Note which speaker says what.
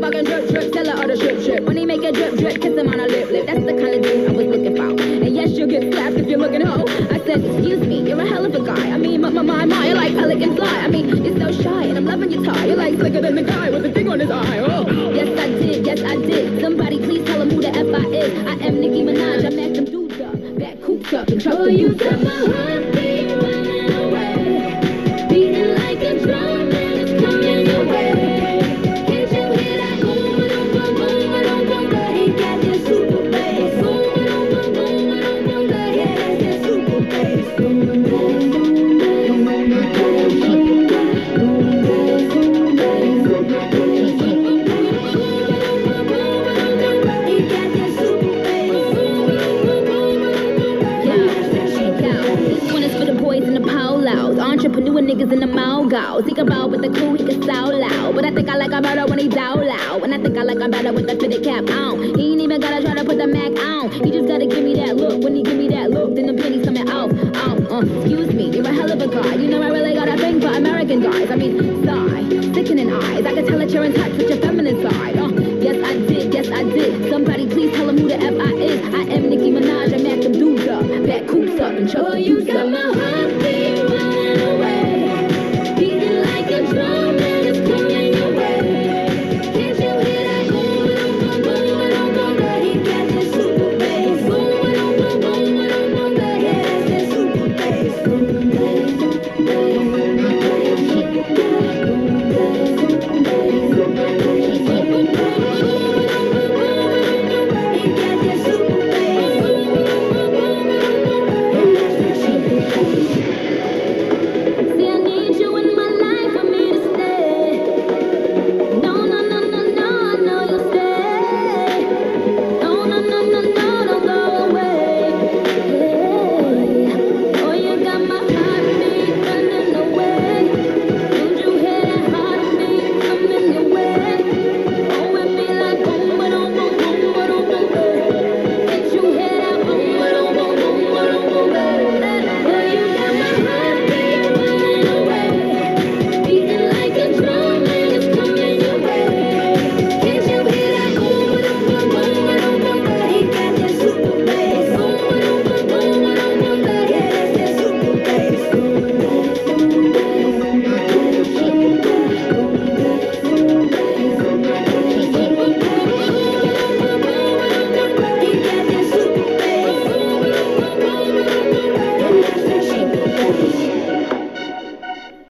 Speaker 1: talking drip drip, tell her all the drip drip. When he make it drip drip, kiss him on a lip lip. That's the kind of dude I was looking for. And yes, you'll get slapped if you're looking hoe. I said, excuse me, you're a hell of a guy. I mean, my my my my, you're like pelican fly. I mean, you're so shy, and I'm loving your tie. You're like slicker than the guy with the thing on his eye. Oh, yes I did, yes I did. Somebody please tell him who the F I is. I am Nicki Minaj. I macked them dudes up, back coops up, and trouble you entrepreneur niggas in the mogos. Think about with the cool, he can sound loud. But I think I like him better when he down loud. And I think I like him better with the fitted cap on. He ain't even gotta try to put the Mac on. He just gotta give me that look. When he give me guys. I mean, sigh, sickening eyes. I can tell that you're in touch with your feminine side. Uh, yes I did, yes I did. Somebody please tell him who the F I is. I am Nicki Minaj. I macked them dudes up, back coops up, and trouble you set my heart